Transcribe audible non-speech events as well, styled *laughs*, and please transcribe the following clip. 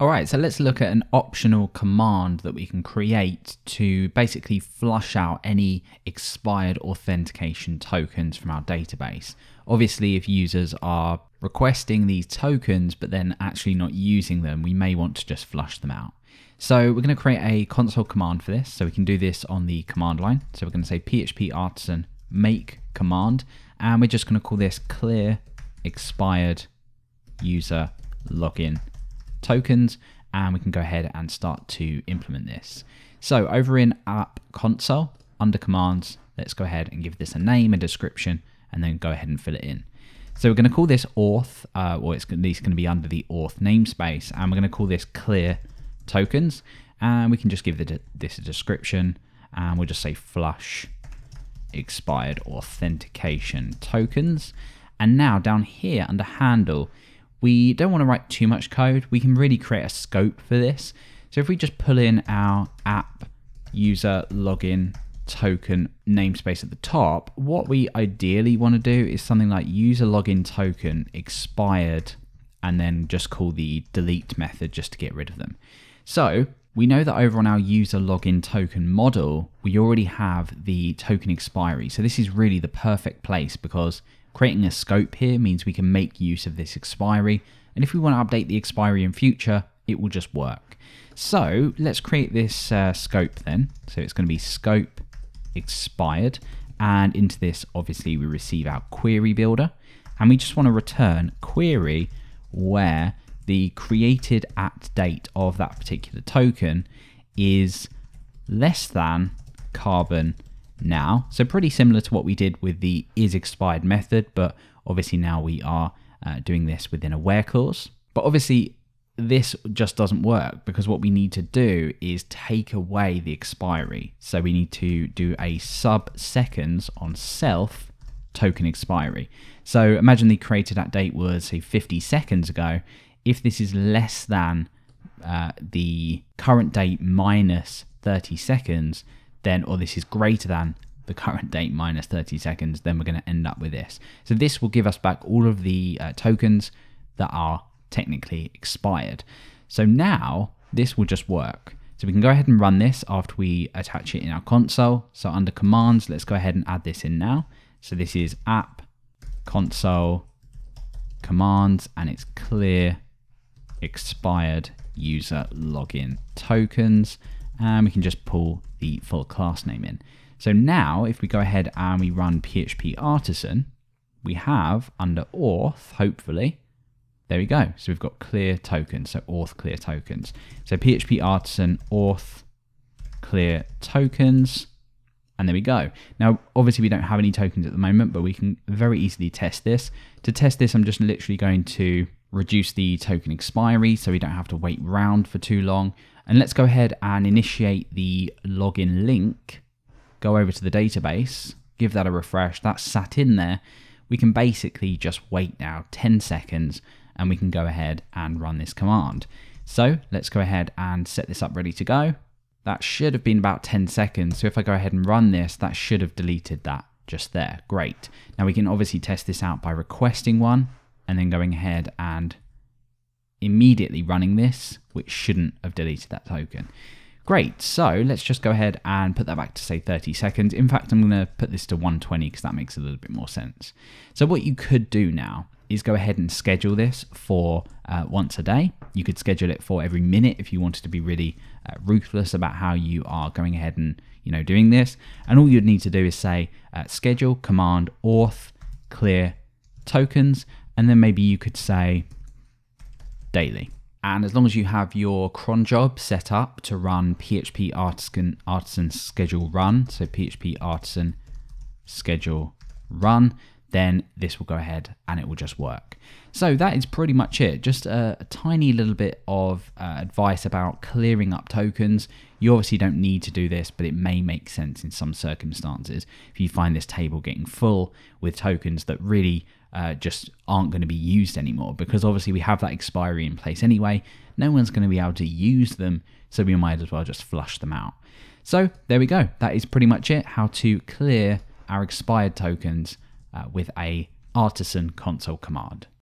All right, so let's look at an optional command that we can create to basically flush out any expired authentication tokens from our database. Obviously, if users are requesting these tokens but then actually not using them, we may want to just flush them out. So we're going to create a console command for this. So we can do this on the command line. So we're going to say php artisan make command, and we're just going to call this clear expired user login tokens and we can go ahead and start to implement this. So over in app console under commands, let's go ahead and give this a name, a description, and then go ahead and fill it in. So we're going to call this auth, uh, or it's at least going to be under the auth namespace, and we're going to call this clear tokens, and we can just give this a description, and we'll just say flush expired authentication tokens. And now down here under handle, we don't want to write too much code. We can really create a scope for this. So if we just pull in our app user login token namespace at the top, what we ideally want to do is something like user login token expired and then just call the delete method just to get rid of them. So we know that over on our user login token model, we already have the token expiry. So this is really the perfect place because Creating a scope here means we can make use of this expiry, and if we want to update the expiry in future, it will just work. So let's create this uh, scope then. So it's going to be scope expired, and into this, obviously, we receive our query builder, and we just want to return query where the created at date of that particular token is less than carbon now. So pretty similar to what we did with the is expired method, but obviously now we are uh, doing this within a where clause. But obviously this just doesn't work because what we need to do is take away the expiry. So we need to do a sub seconds on self token expiry. So imagine the created at date was say 50 seconds ago. If this is less than uh, the current date minus 30 seconds, then, or this is greater than the current *laughs* date minus 30 seconds, then we're going to end up with this. So this will give us back all of the uh, tokens that are technically expired. So now this will just work. So we can go ahead and run this after we attach it in our console. So under commands, let's go ahead and add this in now. So this is app console commands and it's clear expired user login tokens and we can just pull the full class name in. So now if we go ahead and we run PHP Artisan, we have under auth, hopefully, there we go. So we've got clear tokens, so auth clear tokens. So PHP Artisan auth clear tokens, and there we go. Now, obviously we don't have any tokens at the moment, but we can very easily test this. To test this, I'm just literally going to reduce the token expiry so we don't have to wait around for too long. And let's go ahead and initiate the login link, go over to the database, give that a refresh. That's sat in there. We can basically just wait now 10 seconds and we can go ahead and run this command. So let's go ahead and set this up ready to go. That should have been about 10 seconds. So if I go ahead and run this, that should have deleted that just there. Great. Now we can obviously test this out by requesting one and then going ahead and immediately running this, which shouldn't have deleted that token. Great, so let's just go ahead and put that back to say 30 seconds. In fact, I'm going to put this to 120 because that makes a little bit more sense. So what you could do now is go ahead and schedule this for uh, once a day. You could schedule it for every minute if you wanted to be really uh, ruthless about how you are going ahead and you know doing this. And all you'd need to do is say uh, schedule command auth clear tokens and then maybe you could say daily. And as long as you have your cron job set up to run PHP artisan, artisan schedule run, so PHP artisan schedule run, then this will go ahead and it will just work. So that is pretty much it. Just a, a tiny little bit of uh, advice about clearing up tokens. You obviously don't need to do this, but it may make sense in some circumstances if you find this table getting full with tokens that really uh, just aren't going to be used anymore because obviously we have that expiry in place anyway. No one's going to be able to use them, so we might as well just flush them out. So there we go. That is pretty much it. How to clear our expired tokens uh, with a artisan console command.